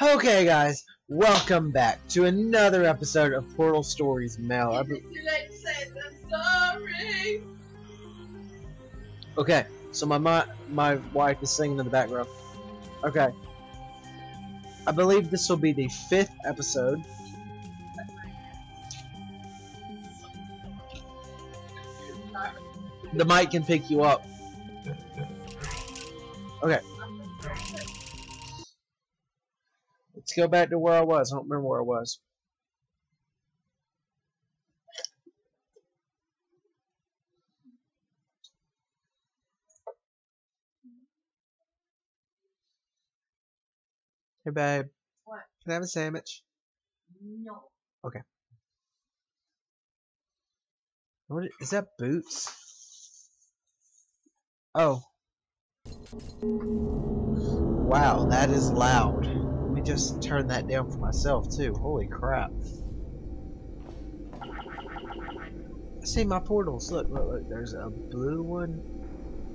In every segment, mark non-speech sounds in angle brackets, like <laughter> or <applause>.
Okay, guys, welcome back to another episode of Portal Stories Mel. I Is too late to say that I'm sorry? okay, so my, my my wife is singing in the background. Okay, I believe this will be the fifth episode. The mic can pick you up. Okay, let's go back to where I was. I don't remember where I was. Hey, babe. What? Can I have a sandwich? No. What i- is that? Boots? Oh. Wow, that is loud. Let me just turn that down for myself too. Holy crap. I see my portals. Look, look, look. There's a blue one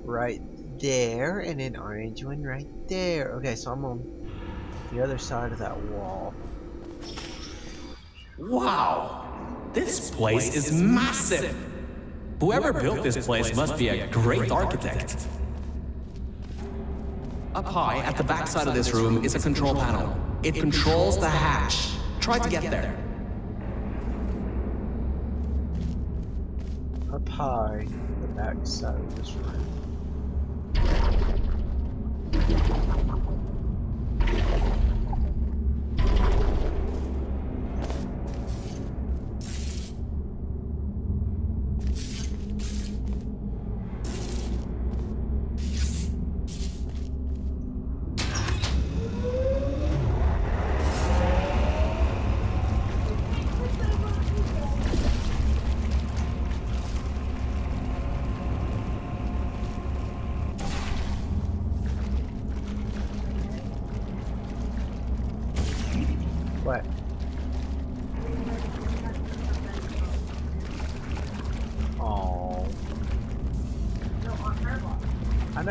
right there, and an orange one right there. Okay, so I'm on the other side of that wall. Wow! This place is massive! Whoever built this place must be a great architect. Up high, at the back side of this room, is a control panel. It controls the hatch. Try to get there. Up high, the back side of this room.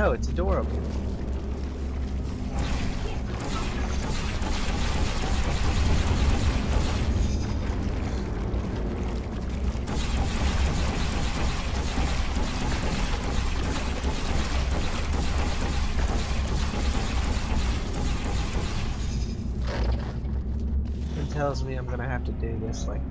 Know it's adorable. Tells me I'm gonna have to do this like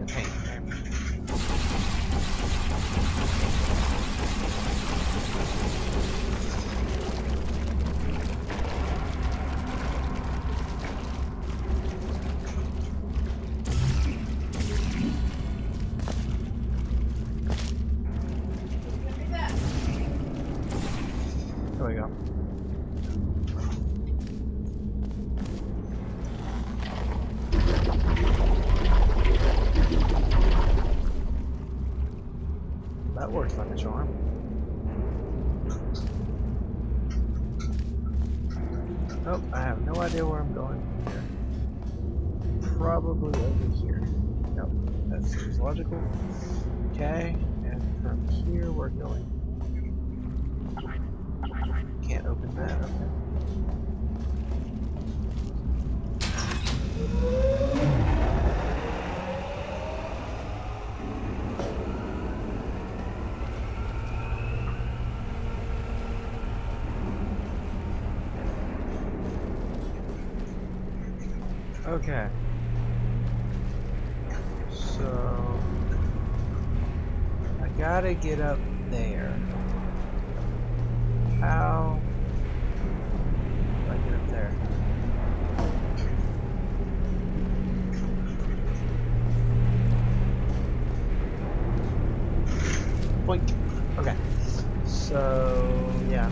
logical. Okay, and from here we're going can't open that, okay. Okay. So I gotta get up there. How do I get up there? Boink. Okay. So yeah.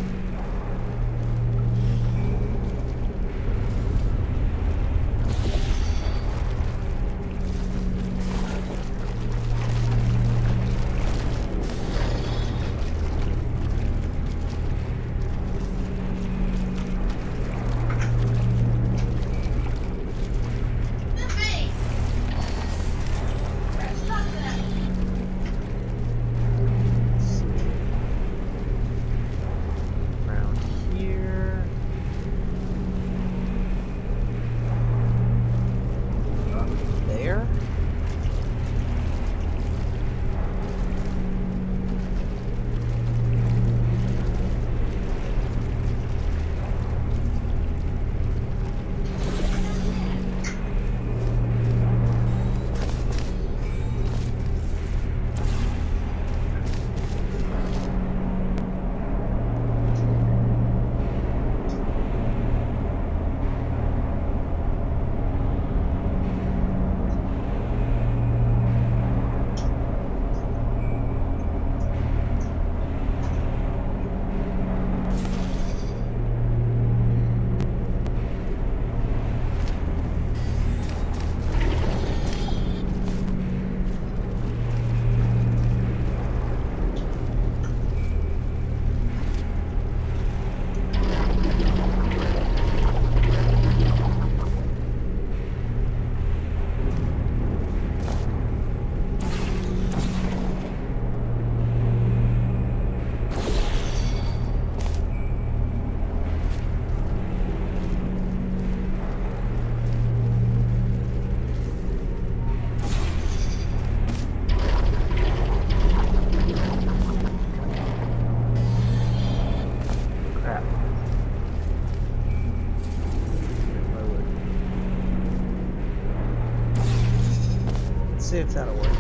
See if that'll work.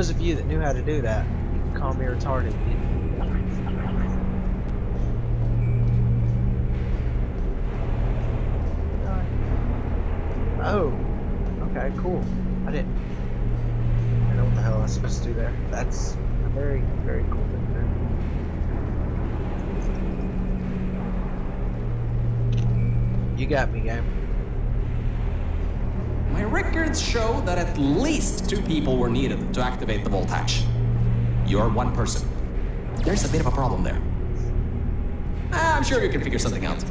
Those of you that knew how to do that, call me retarded. Oh. Okay, cool. I didn't. I didn't know what the hell I was supposed to do there. That's a very, very cool thing there. You got me, game. Records show that at least two people were needed to activate the vault hatch. You're one person. There's a bit of a problem there. I'm sure you can figure something out.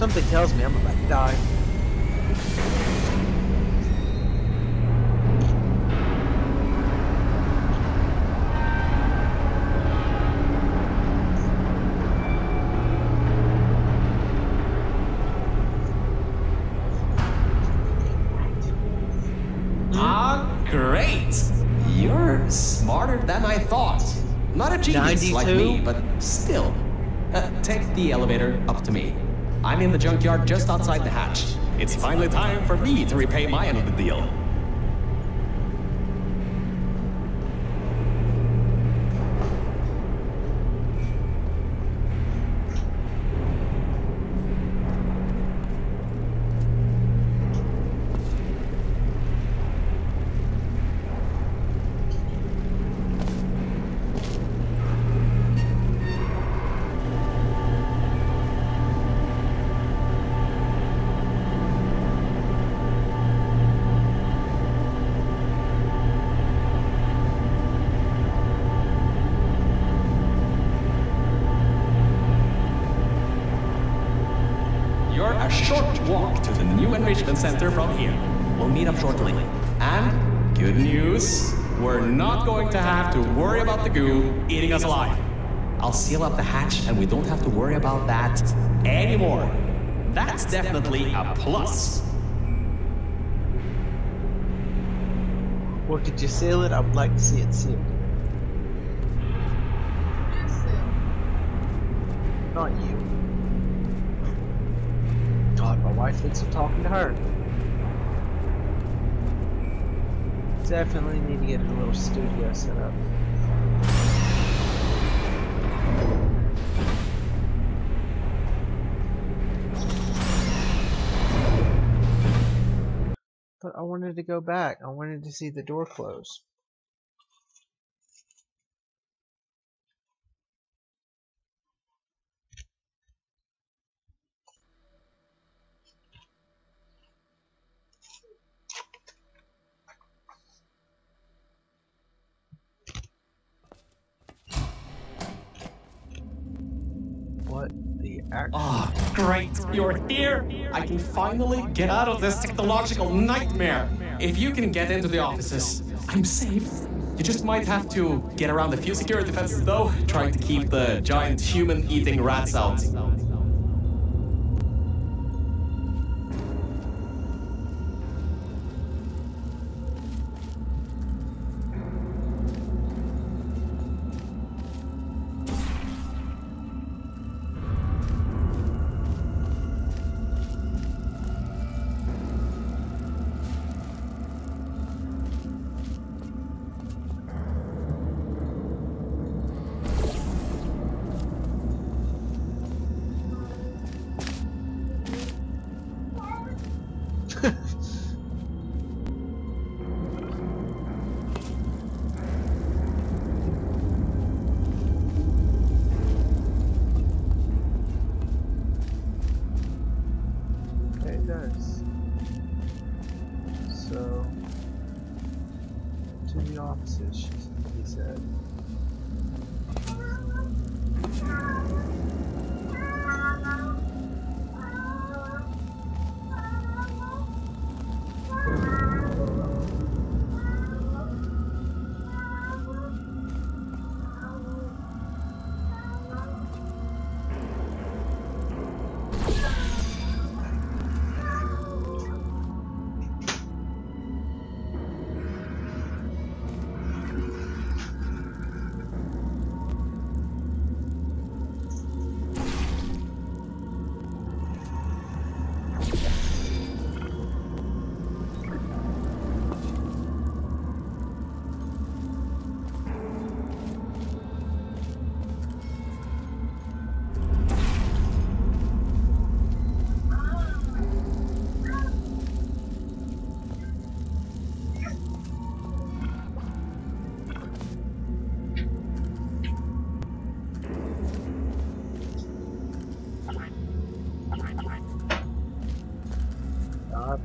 Something tells me I'm about to die. Ah, great! You're smarter than I thought. Not a genius like me, but still. Uh, take the elevator up to me. I'm in the junkyard just outside the hatch. It's finally time for me to repay my end of the deal. Enrichment center from here. We'll meet up shortly. And good news, we're not going to have to worry about the goo eating us alive. I'll seal up the hatch and we don't have to worry about that anymore. That's definitely a plus. Well, could you seal it? I would like to see it sealed. Not you. Wife thinks I'm talking to her. Definitely need to get a little studio set up. But I wanted to go back. I wanted to see the door close. What Ah, great, you're here! I can finally get out of this technological nightmare! If you can get into the offices, I'm safe. You just might have to get around a few security fences though, trying to keep the giant human eating rats out.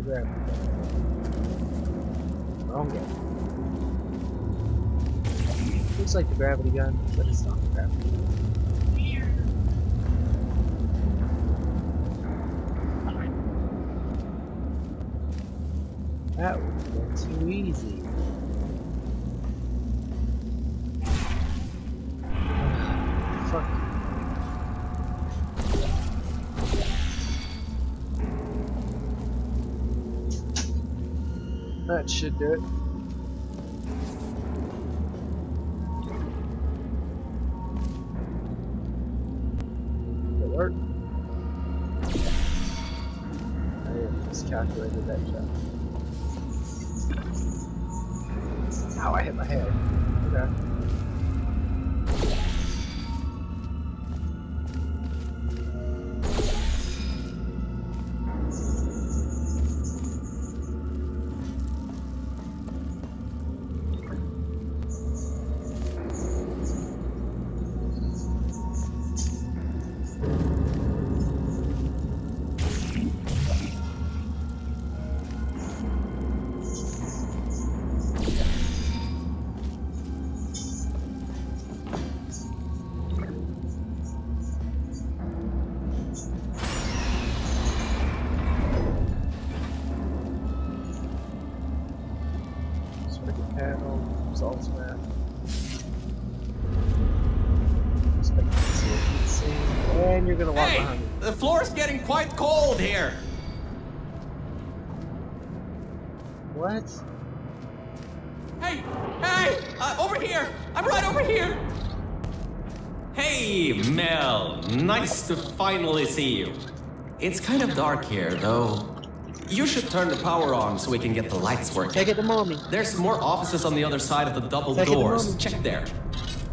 Gun. Wrong gun. Looks like the gravity gun, but it's not the gravity gun. That been too easy. That should do it. Did? I miscalculated that shot. Quite cold here. What? Hey, hey, uh, over here. I'm right over here. Hey, Mel. Nice to finally see you. It's kind of dark here, though. You should turn the power on so we can get the lights working. Take it to mommy. There's more offices on the other side of the double Take it to doors. mommy. Check there.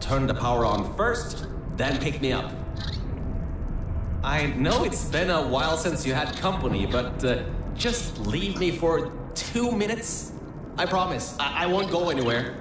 Turn the power on first, then pick me up. I know it's been a while since you had company, but uh, just leave me for two minutes. I promise. I, I won't go anywhere.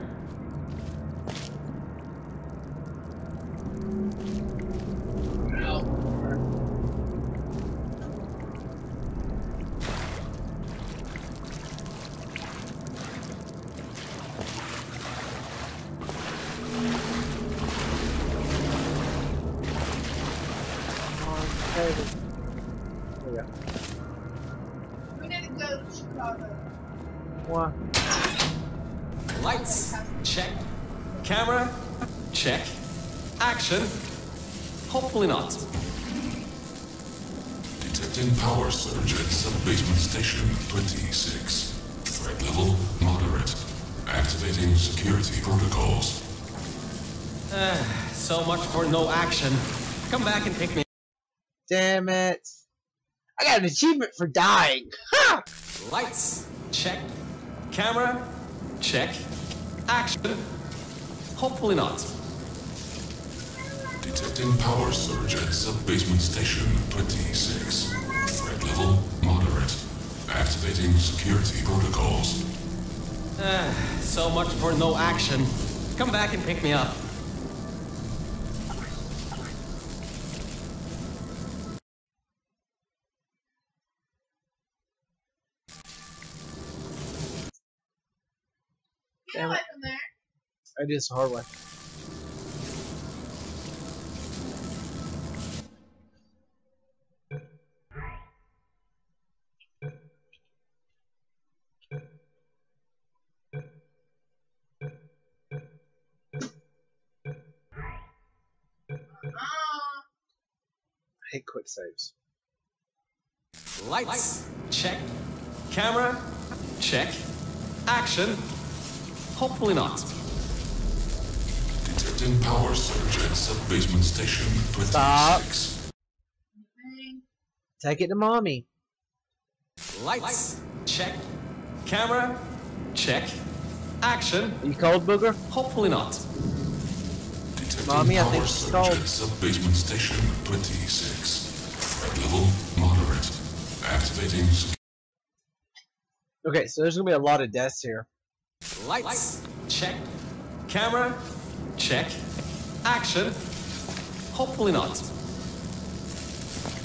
Detecting power surge at sub-basement station 26. Threat level moderate. Activating security protocols. Ah, so much for no action. Come back and pick me Damn it. I got an achievement for dying. Ha! Lights, check. Camera, check. Action. Hopefully not. Detecting power surge at sub-basement station 26. Threat level moderate. Activating security protocols. Ah, so much for no action. Come back and pick me up. Get Damn it. I did this the hard way. I hate quick saves. Lights, check. Camera, check. Action. Hopefully not. Detecting power surge at sub-basement station 26. Stop. Take it to mommy. Lights, check. Camera, check. Action. You cold booger? Hopefully not. Detecting Mommy, I think it's surge sub-basement station 26. Level moderate. Activating Okay, so there's gonna be a lot of deaths here. Lights, check. Camera, check. Action. Hopefully not.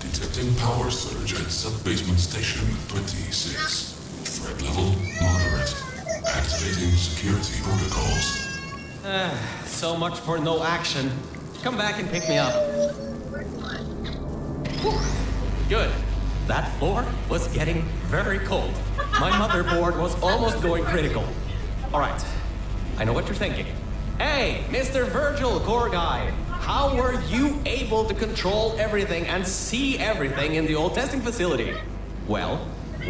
Detecting power surge at sub-basement station 26. Threat level moderate. Activating security protocols. <sighs> So much for no action. Come back and pick me up. Whew. Good. That floor was getting very cold. My motherboard was almost going critical. All right. I know what you're thinking. Hey, Mr. Virgil, core guy. How were you able to control everything and see everything in the old testing facility? Well,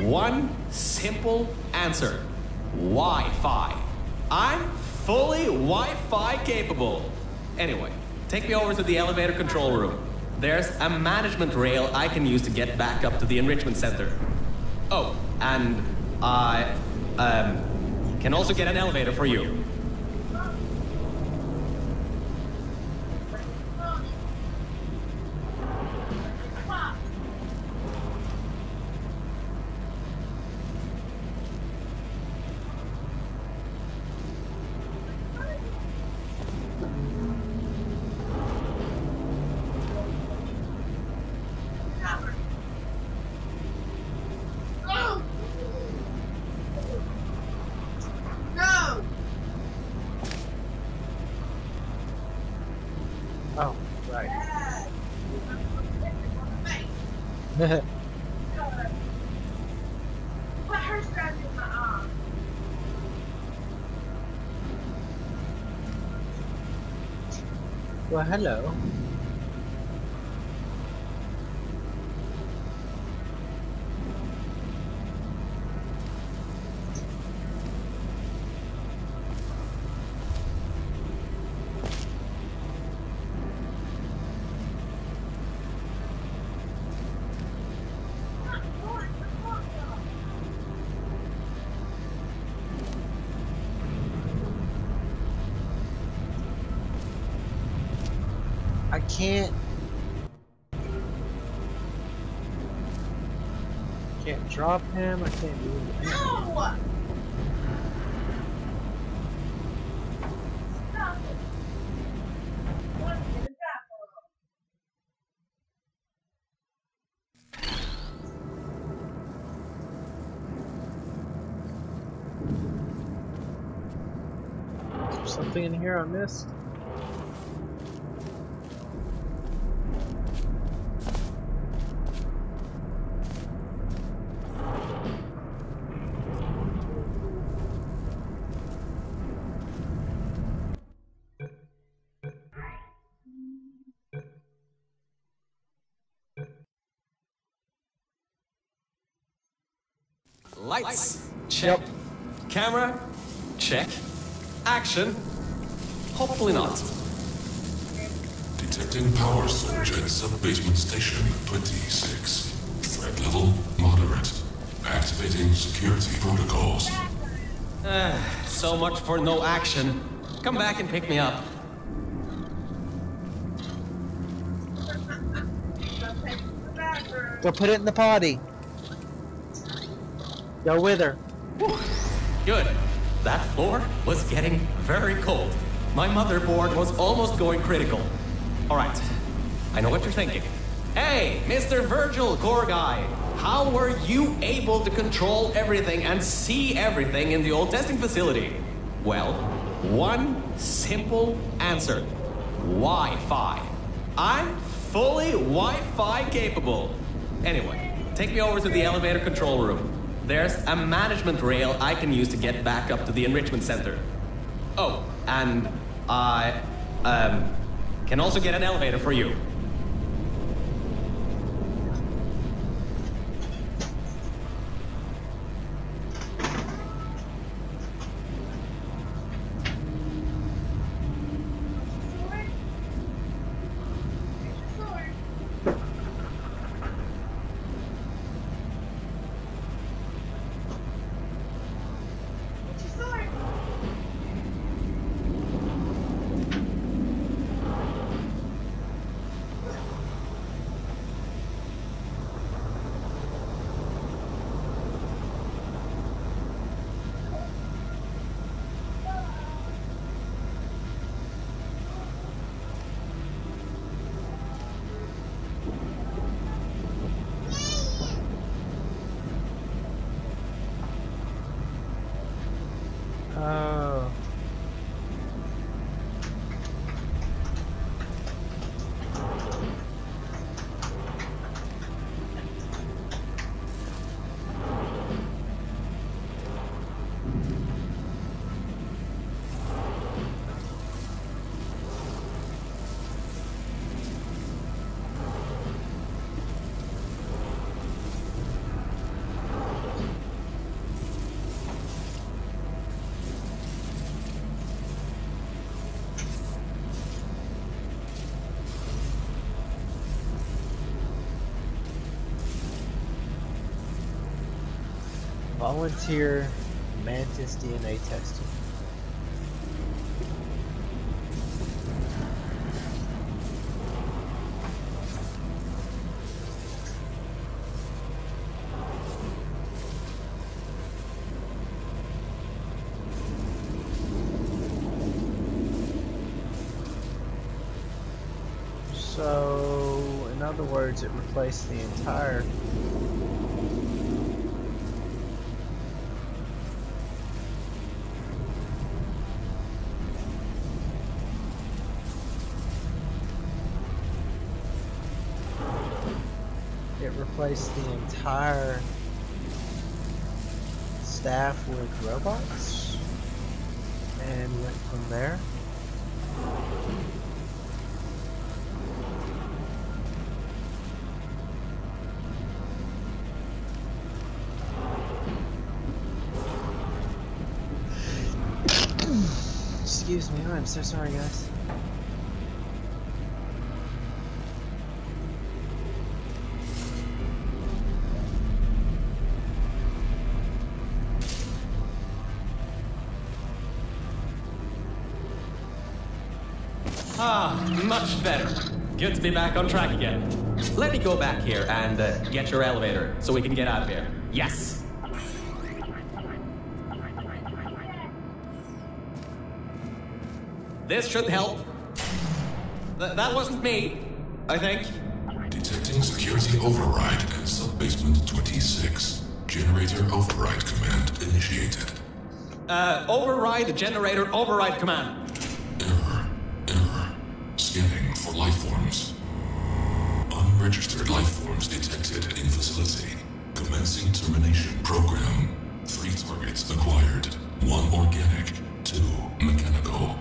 one simple answer. Wi-Fi. I'm fully Wi-Fi capable. Anyway, take me over to the elevator control room. There's a management rail I can use to get back up to the enrichment center. Oh, and I um, can also get an elevator for you. Oh! No! Oh, right. Hey, what hurts grabbing my arm? well, hello. Can't. Can't drop him. I can't do anything. No! Stop it. One minute, apple. Is there something in here I missed? Lights, check. Camera, check. Action, hopefully not. Detecting power surge at sub-basement station 26. Threat level moderate. Activating security protocols. Uh, so much for no action. Come back and pick me up. Go take it to the bathroom. Go put it in the potty. Go with her. Good. That floor was getting very cold. My motherboard was almost going critical. All right. I know what you're thinking. Hey, Mr. Virgil, core guy. How were you able to control everything and see everything in the old testing facility? Well, one simple answer. Wi-Fi. I'm fully Wi-Fi capable. Anyway, take me over to the elevator control room. There's a management rail I can use to get back up to the enrichment center. Oh, and I um, can also get an elevator for you. Volunteer mantis DNA testing. So, in other words, it replaced the entire it replaced the entire staff with robots and went from there. Excuse me, I'm so sorry guys. Ah, much better. Good to be back on track again. Let me go back here and uh, get your elevator so we can get out of here. Yes. This should help. Th- that wasn't me, I think. Detecting security override at sub-basement 26. Generator override command initiated. Uh, override generator override command. Life forms. Unregistered life forms detected in facility. Commencing termination program. Three targets acquired. One organic, two mechanical.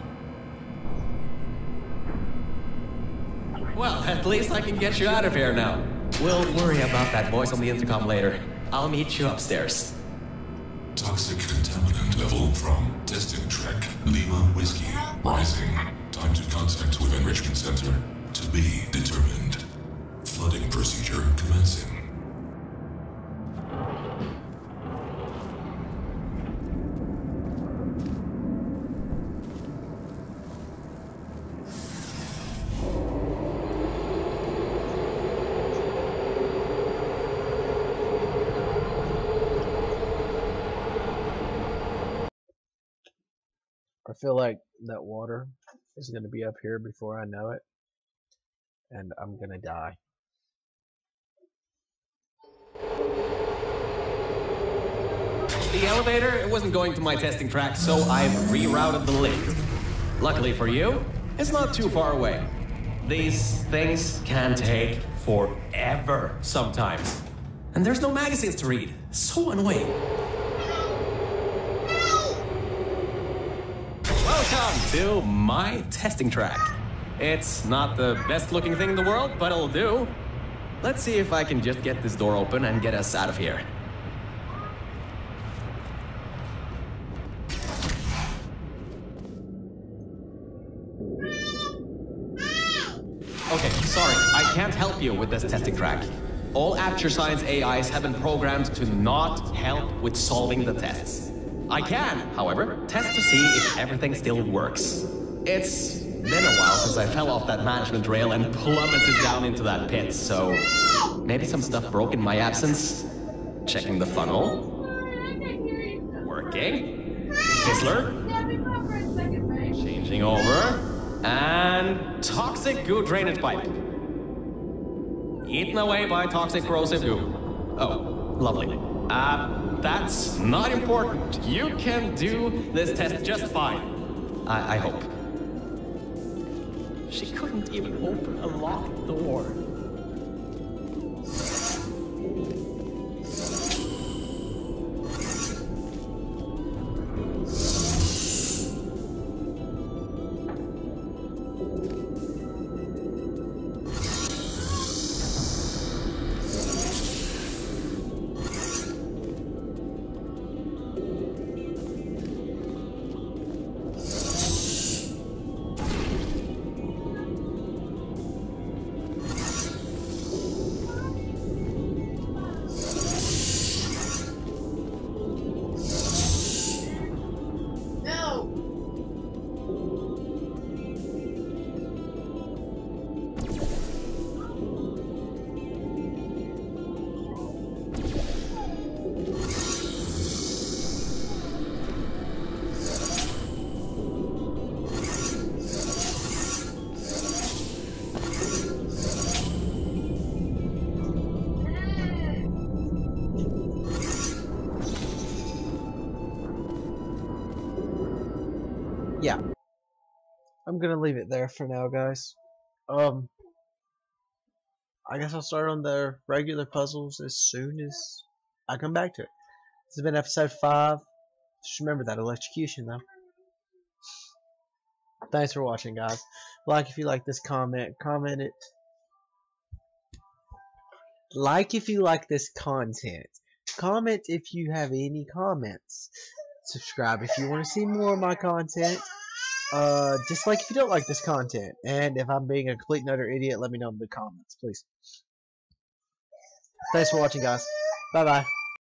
Well, at least I can get you out of here now. We'll worry about that voice on the intercom later. I'll meet you upstairs. Toxic contaminant level from testing track Lima Whiskey rising. Time to contact with enrichment center to be determined. Flooding procedure commencing. I feel like that water is gonna be up here before I know it, and I'm gonna die. The elevator it wasn't going to my testing track, so I've rerouted the lift. Luckily for you, it's not too far away. These things can take forever sometimes. And there's no magazines to read. So annoying. Welcome to my testing track. It's not the best looking thing in the world, but it'll do. Let's see if I can just get this door open and get us out of here. Okay, sorry, I can't help you with this testing track. All Aperture Science AIs have been programmed to not help with solving the tests. I can, however, test to see if everything still works. It's been a while since I fell off that management rail and plummeted down into that pit, so maybe some stuff broke in my absence. Checking the funnel. Working. Fizzler. Changing over. And toxic goo drainage pipe. Eaten away by toxic corrosive goo. Oh, lovely. Uh, that's not important. You can do this test just fine. I, I hope. She couldn't even open a locked door. I'm gonna leave it there for now, guys. Um, I guess I'll start on the regular puzzles as soon as I come back to it. This has been episode 5. Just remember that electrocution, though. Thanks for watching, guys. Like if you like this comment, comment it. Like if you like this content. Comment if you have any comments. Subscribe if you want to see more of my content. Uh, dislike if you don't like this content. And if I'm being a complete and utter idiot, let me know in the comments, please. Thanks for watching, guys. Bye bye.